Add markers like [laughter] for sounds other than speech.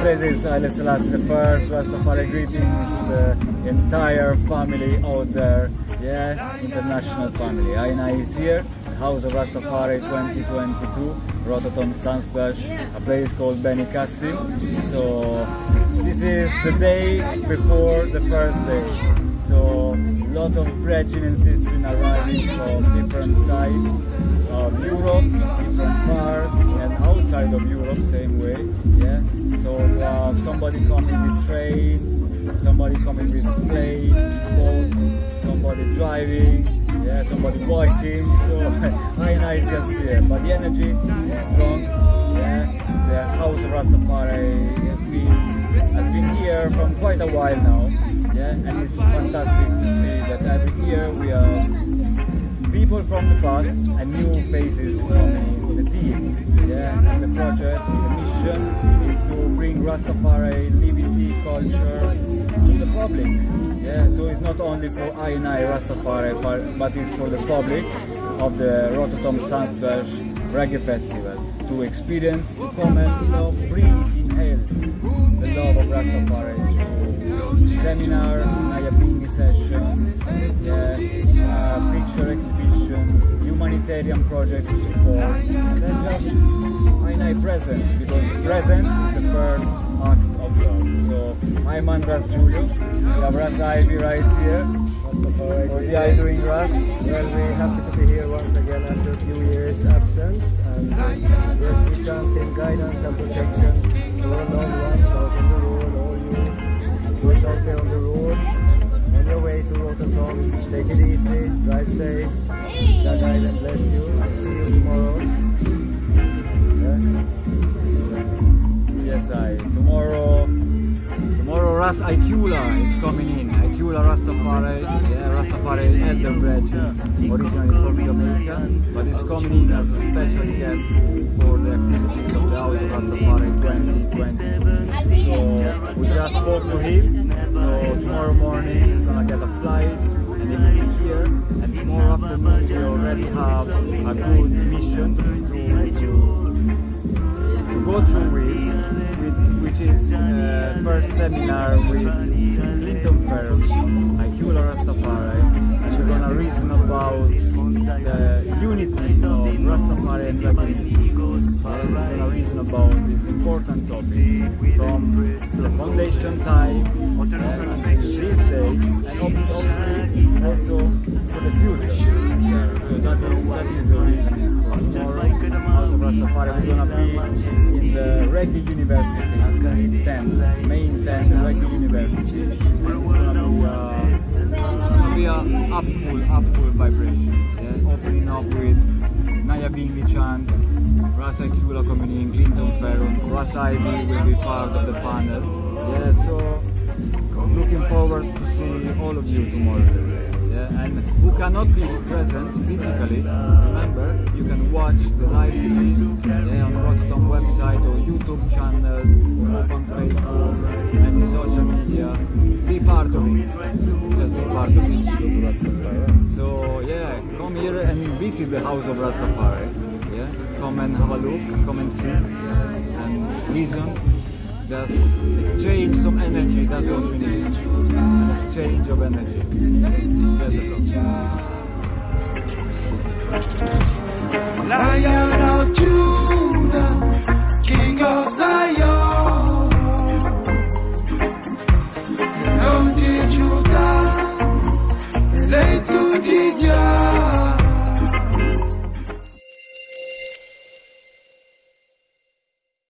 praises, uh, Haile Selassie the first, Rastafari greetings to the entire family out there, yeah, international family. Aina is here, the House of Rastafari 2022, Rototom Sunsplash, a place called Benicàssim. So this is the day before the first day. So a lot of and sisters arriving from different sides of Europe, different parts, outside of Europe, same way. Yeah. So uh, somebody coming with train, somebody coming with plane, boat, somebody driving, yeah, somebody walking. So [laughs] very nice just here. But the energy is strong. Yeah. The house of Rastafari has been has been here from quite a while now. Yeah, and it's fantastic to see that every year we are people from the past and new faces in the team. Yeah, and the project, the mission is to bring Rastafari livity culture to the public. Yeah, so it's not only for I and I Rastafari, but, but it's for the public of the Rototom Sunsplash Reggae Festival to experience, to come and you know, breathe, inhale the love of Rastafari through seminars, sessions, humanitarian project and then just I present because present is the first act of love. So I'm Andras Julio, we have Ras Ibi right here. What are you doing Ras? Well, we're happy to be here once again after a few years absence and yes, we chanting guidance and protection to all loved ones take it easy, drive safe, God Island bless you, see you tomorrow. Yes, I. Tomorrow, tomorrow Ras IQulah is coming in. IQulah Rastafari, yeah, Rastafari Elder Bridge, originally from Jamaica, but is coming in as a special guest for the activities of the House of Rastafari 2020. So we just spoke to him. So tomorrow morning he's gonna get a flight we already have a good mission to, go through with, with which is uh, first seminar with Clinton Fearon, IQulah Rastafari, and we're gonna reason about the unity of Rastafari and Reggae. And we're gonna reason about this important topic from the foundation time until this day, and also for the future. Rastafari, we're gonna be in the University 10, main 10 Reggae University. Gonna be, a vibration. Opening up with Naya coming in, Clinton will be part of the panel. Yeah, so looking forward to see all of you tomorrow. And who cannot be present physically, remember you can watch the live stream yeah, on Rototom website or YouTube channel on Facebook and social media. Be part of it. Just be part of it. So yeah, come here and visit the house of Rastafari. Yeah, come and have a look, come and see and listen just exchange some energy, that's what we need. Exchange energy. Lion of Judah.